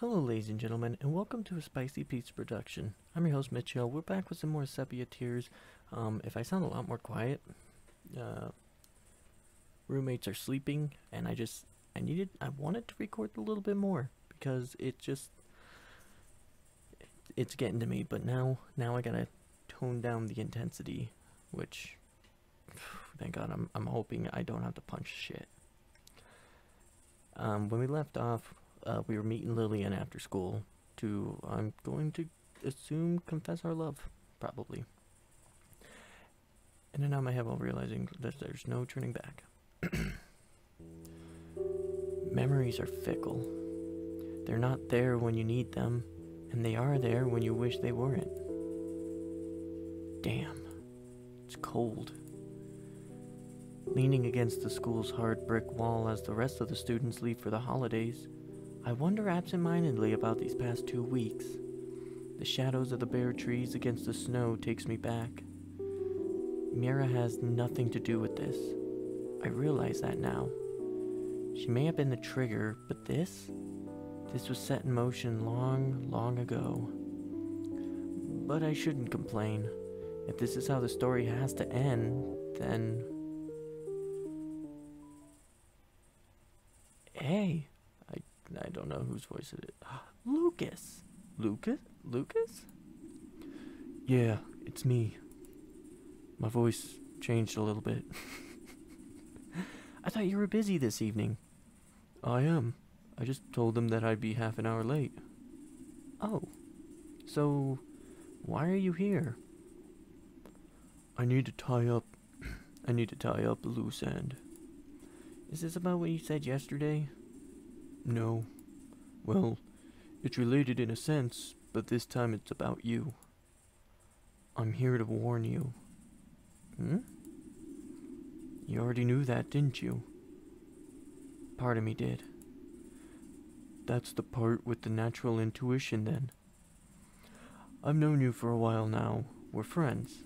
Hello, ladies and gentlemen, and welcome to a Spicy Pizza production. I'm your host, Mitchell. We're back with some more Sepia Tears. Um, if I sound a lot more quiet, uh, roommates are sleeping, and I just, I needed, I wanted to record a little bit more because it just, it's getting to me. But now, now I gotta tone down the intensity, which, thank God, I'm, I'm hoping I don't have to punch shit. Um, when we left off, uh, we were meeting Lillian after school to, I'm going to assume, confess our love, probably. And then out my head while realizing that there's no turning back. Memories are fickle. They're not there when you need them, and they are there when you wish they weren't. Damn, it's cold. Leaning against the school's hard brick wall as the rest of the students leave for the holidays, I wonder absentmindedly about these past two weeks. The shadows of the bare trees against the snow takes me back. Mira has nothing to do with this. I realize that now. She may have been the trigger, but this? This was set in motion long, long ago. But I shouldn't complain. If this is how the story has to end, then. Hey, I don't know whose voice it is. Lucas. Lucas? Lucas? Yeah, it's me. My voice changed a little bit. I thought you were busy this evening. I am. I just told them that I'd be half an hour late. Oh. So, why are you here? I need to tie up. I need to tie up a loose end. Is this about what you said yesterday? No. Well, it's related in a sense, but this time it's about you. I'm here to warn you. Hmm? You already knew that, didn't you? Part of me did. That's the part with the natural intuition, then. I've known you for a while now. We're friends.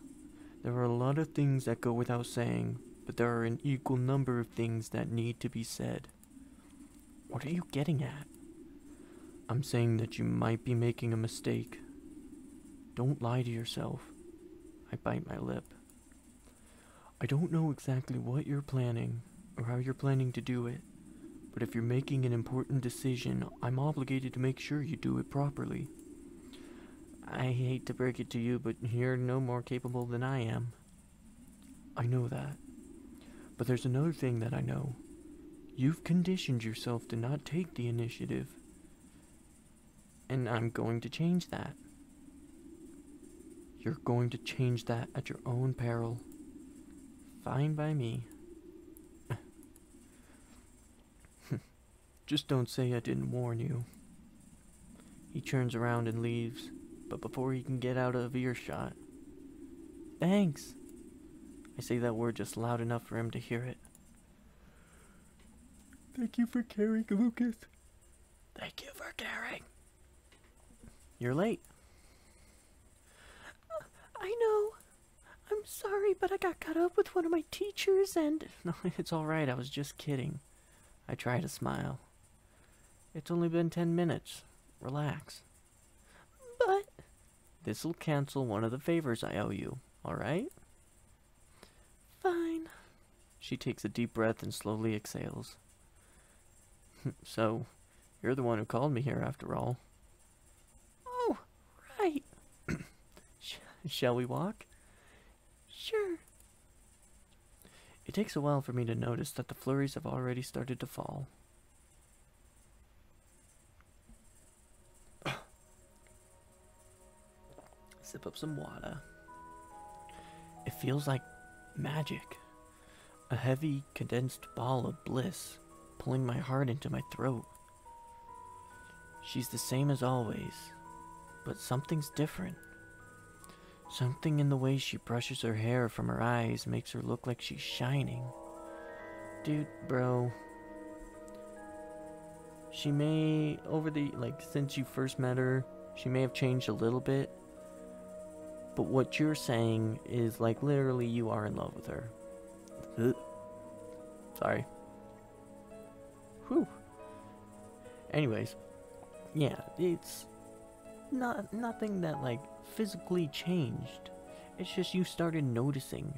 There are a lot of things that go without saying, but there are an equal number of things that need to be said. What are you getting at? I'm saying that you might be making a mistake. Don't lie to yourself. I bite my lip. I don't know exactly what you're planning or how you're planning to do it, but if you're making an important decision, I'm obligated to make sure you do it properly. I hate to break it to you, but you're no more capable than I am. I know that. But there's another thing that I know. You've conditioned yourself to not take the initiative. And I'm going to change that. You're going to change that at your own peril. Fine by me. Just don't say I didn't warn you. He turns around and leaves, but before he can get out of earshot. Thanks! I say that word just loud enough for him to hear it. Thank you for caring, Lucas. Thank you for caring. You're late. I know. I'm sorry, but I got caught up with one of my teachers and. No, it's alright, I was just kidding. I try to smile. It's only been ten minutes. Relax. But. This'll cancel one of the favors I owe you, alright? Fine. She takes a deep breath and slowly exhales. so, you're the one who called me here after all. Oh, right. Sh shall we walk? Sure. It takes a while for me to notice that the flurries have already started to fall. Sip up some water. It feels like magic. A heavy, condensed ball of bliss pulling my heart into my throat. She's the same as always, but something's different. Something in the way she brushes her hair from her eyes makes her look like she's shining. Dude, bro. She may, over the, like, since you first met her, she may have changed a little bit. But what you're saying is, like, literally you are in love with her. Sorry. Whew. Anyways, yeah, it's not nothing that like physically changed. It's just you started noticing,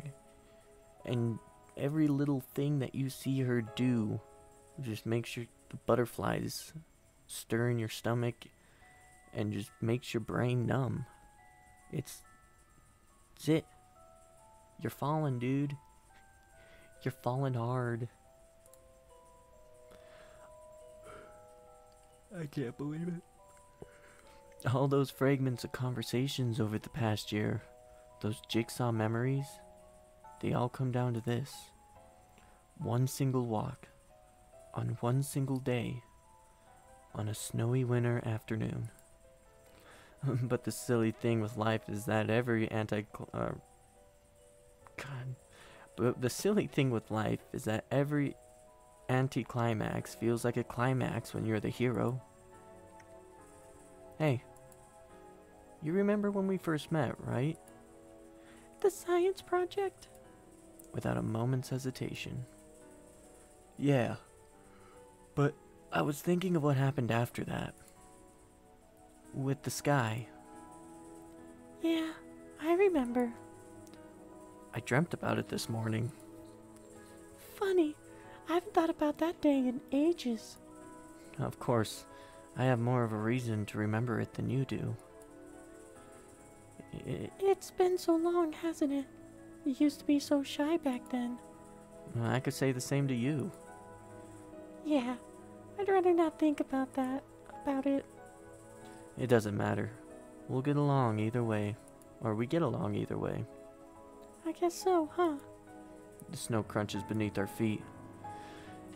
and every little thing that you see her do just makes your the butterflies stir in your stomach and just makes your brain numb. It's, it's it. You're falling, dude. You're falling hard. I can't believe it. All those fragments of conversations over the past year, those jigsaw memories, they all come down to this. One single walk, on one single day, on a snowy winter afternoon. but the silly thing with life is that every anti uh, God. But the silly thing with life is that every anticlimax feels like a climax when you're the hero. Hey, you remember when we first met, right? The science project? Without a moment's hesitation. Yeah, but I was thinking of what happened after that. With the sky. Yeah, I remember. I dreamt about it this morning. Funny, I haven't thought about that day in ages. Of course, I have more of a reason to remember it than you do. I- It's been so long, hasn't it? You used to be so shy back then. I could say the same to you. Yeah, I'd rather not think about that. About it. It doesn't matter. We'll get along either way. Or we get along either way. I guess so, huh? The snow crunches beneath our feet.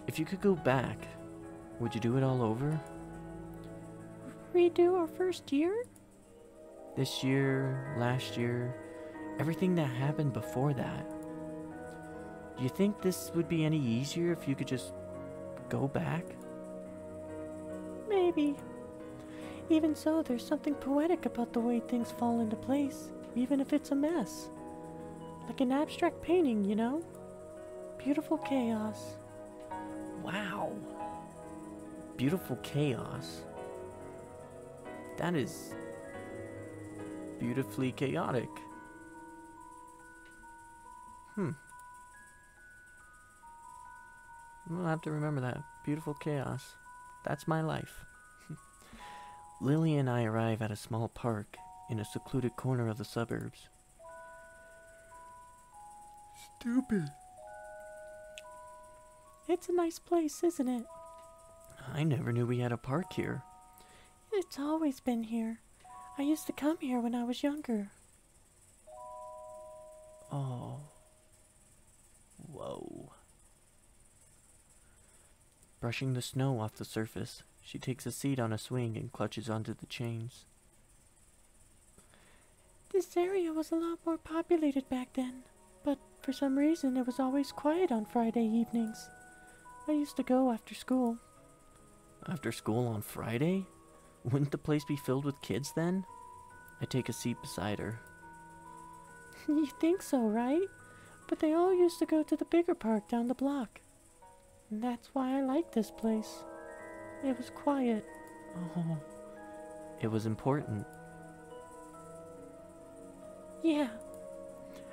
If you could go back, would you do it all over? Redo our first year? This year, last year, everything that happened before that. Do you think this would be any easier if you could just go back? Maybe. Even so, there's something poetic about the way things fall into place, even if it's a mess. Like an abstract painting, you know? Beautiful chaos. Wow. Beautiful chaos. That is beautifully chaotic. Hmm. I'll have to remember that. Beautiful chaos. That's my life. Lily and I arrive at a small park in a secluded corner of the suburbs. Stupid. It's a nice place, isn't it? I never knew we had a park here. It's always been here. I used to come here when I was younger. Oh. Whoa. Brushing the snow off the surface, she takes a seat on a swing and clutches onto the chains. This area was a lot more populated back then, but for some reason it was always quiet on Friday evenings. I used to go after school. After school on Friday? Wouldn't the place be filled with kids then? I take a seat beside her. you think so, right? But they all used to go to the bigger park down the block. And that's why I like this place. It was quiet. Oh. It was important. Yeah.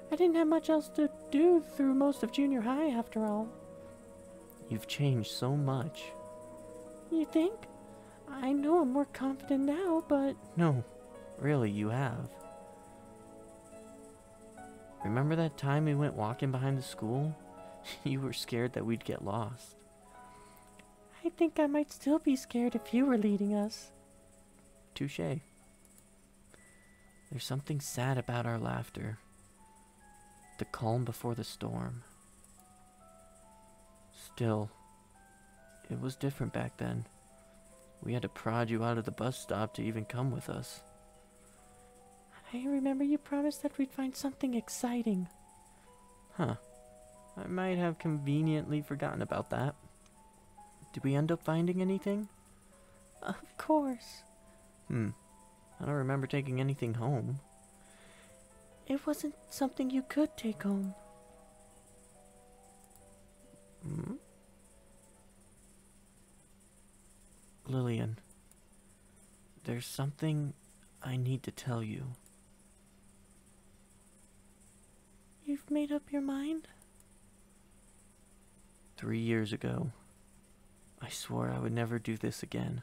I didn't have much else to do through most of junior high after all. You've changed so much. You think? I know I'm more confident now, but No, really, you have. Remember that time we went walking behind the school? you were scared that we'd get lost. I think I might still be scared if you were leading us. Touche. There's something sad about our laughter. The calm before the storm. Still, it was different back then. We had to prod you out of the bus stop to even come with us. I remember you promised that we'd find something exciting. Huh. I might have conveniently forgotten about that. Did we end up finding anything? Of course. Hmm. I don't remember taking anything home. It wasn't something you could take home. Hmm? Lillian, There's something I need to tell you. You've made up your mind? Three years ago, I swore I would never do this again.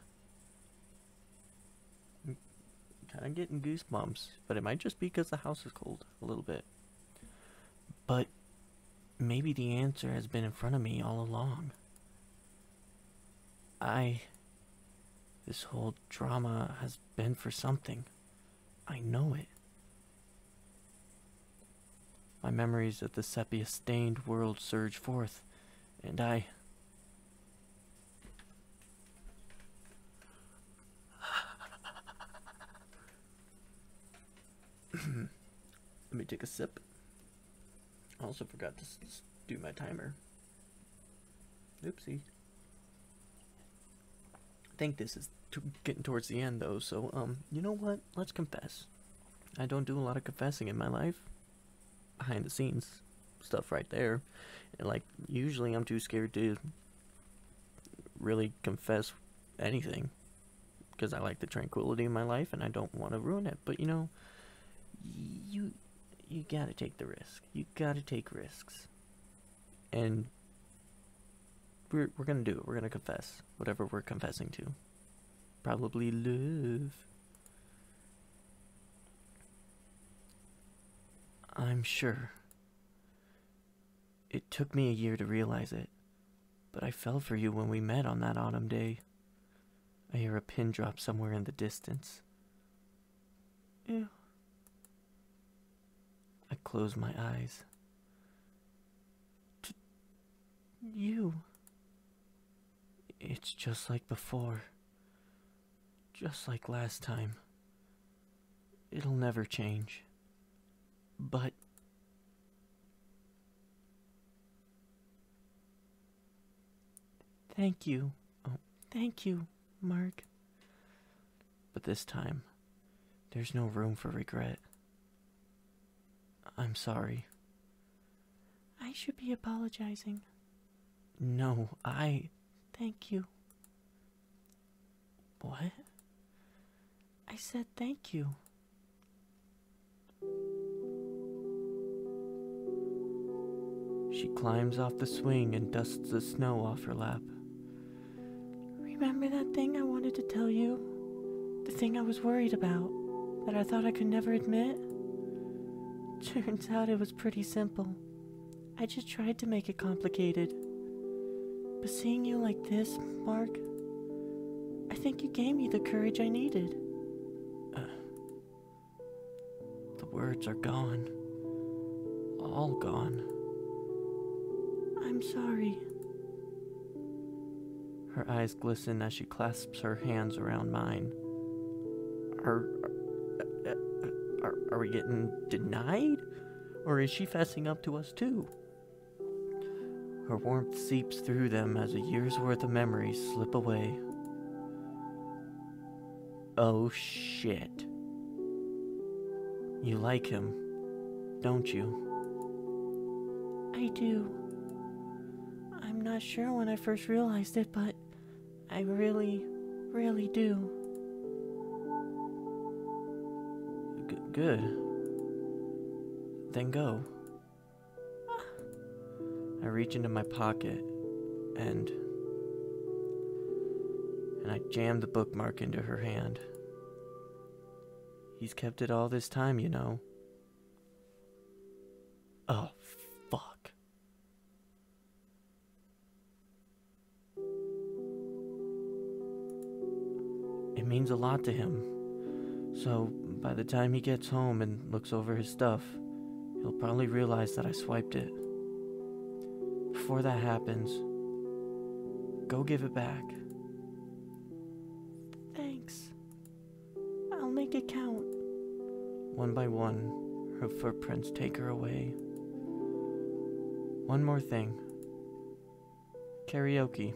I'm kind of getting goosebumps, but it might just be because the house is cold a little bit. But maybe the answer has been in front of me all along. I. This whole drama has been for something. I know it. My memories of the sepia stained world surge forth, and I. Let me take a sip. I also forgot to do my timer. Oopsie. Think this is getting towards the end though, so um, you know what? Let's confess. I don't do a lot of confessing in my life. Behind the scenes stuff right there. And like usually I'm too scared to really confess anything because I like the tranquility in my life and I don't want to ruin it. But you know, you you got to take the risk. You got to take risks. And we're we're to do it. We're to confess whatever we're confessing to. Probably love. I'm sure. It took me a year to realize it, but I fell for you when we met on that autumn day. I hear a pin drop somewhere in the distance. Ew. I close my eyes. T- you. It's just like before. Just like last time. It'll never change. But. Thank you. Oh, thank you, Mark. But this time, there's no room for regret. I'm sorry. I should be apologizing. No, I. Thank you. What? I said thank you. She climbs off the swing and dusts the snow off her lap. Remember that thing I wanted to tell you? The thing I was worried about, that I thought I could never admit? Turns out it was pretty simple. I just tried to make it complicated. But seeing you like this, Mark, I think you gave me the courage I needed. Uh, the words are gone. All gone. I'm sorry. Her eyes glisten as she clasps her hands around mine. Are, are, are, are we getting denied? Or is she fessing up to us too? Her warmth seeps through them as a year's worth of memories slip away. Oh shit. You like him, don't you? I do. I'm not sure when I first realized it, but I really, really do. G- good. Then go. I reach into my pocket and and I jam the bookmark into her hand. He's kept it all this time, you know. Oh, fuck. It means a lot to him. So, by the time he gets home and looks over his stuff, he'll probably realize that I swiped it. Before that happens, go give it back. Thanks. I'll make it count. One by one, her footprints take her away. One more thing karaoke.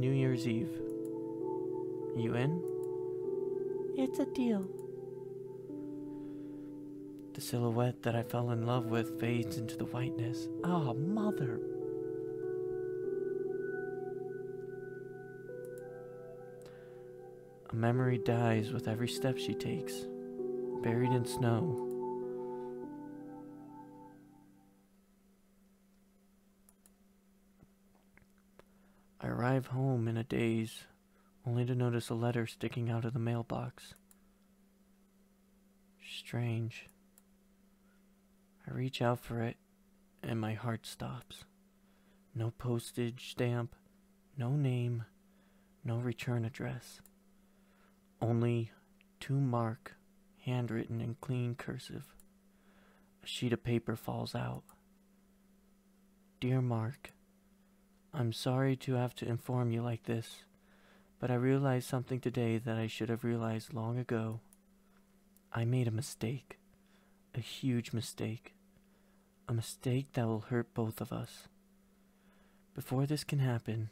New Year's Eve. You in? It's a deal. The silhouette that I fell in love with fades into the whiteness. Ah, mother. A memory dies with every step she takes, buried in snow. I arrive home in a daze, only to notice a letter sticking out of the mailbox. Strange. I reach out for it, and my heart stops. No postage stamp, no name, no return address. Only to Mark, handwritten in clean cursive. A sheet of paper falls out. Dear Mark, I'm sorry to have to inform you like this, but I realized something today that I should have realized long ago. I made a mistake. A huge mistake. A mistake that will hurt both of us. Before this can happen,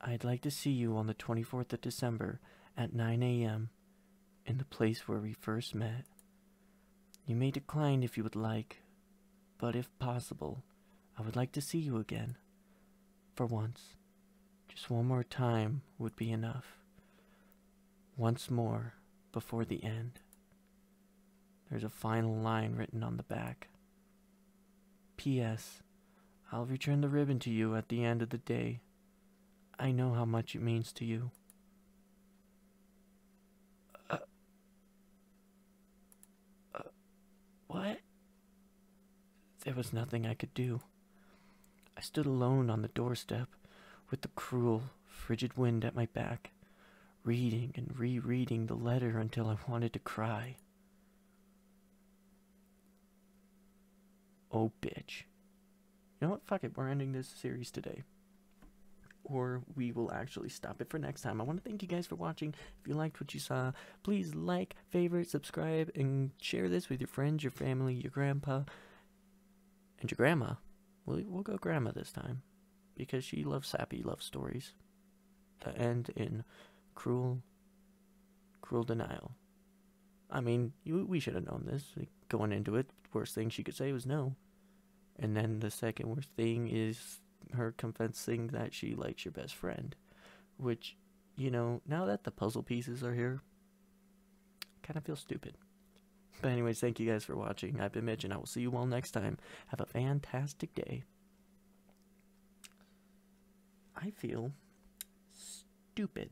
I'd like to see you on the 24th of December at 9 a.m. in the place where we first met. You may decline if you would like, but if possible, I would like to see you again. For once. Just one more time would be enough. Once more before the end. There's a final line written on the back. P.S. I'll return the ribbon to you at the end of the day. I know how much it means to you. Uh, uh, what? There was nothing I could do. I stood alone on the doorstep, with the cruel, frigid wind at my back, reading and rereading the letter until I wanted to cry. Oh, bitch. You know what? Fuck it. We're ending this series today. Or we will actually stop it for next time. I want to thank you guys for watching. If you liked what you saw, please like, favorite, subscribe, and share this with your friends, your family, your grandpa, and your grandma. We'll, we'll go grandma this time. Because she loves sappy love stories that end in cruel, cruel denial. I mean, you, we should have known this. Like, going into it, worst thing she could say was no. And then the second worst thing is her confessing that she likes your best friend. Which, you know, now that the puzzle pieces are here, kind of feel stupid. But anyways, thank you guys for watching. I've been Mitch, and I will see you all next time. Have a fantastic day. I feel stupid.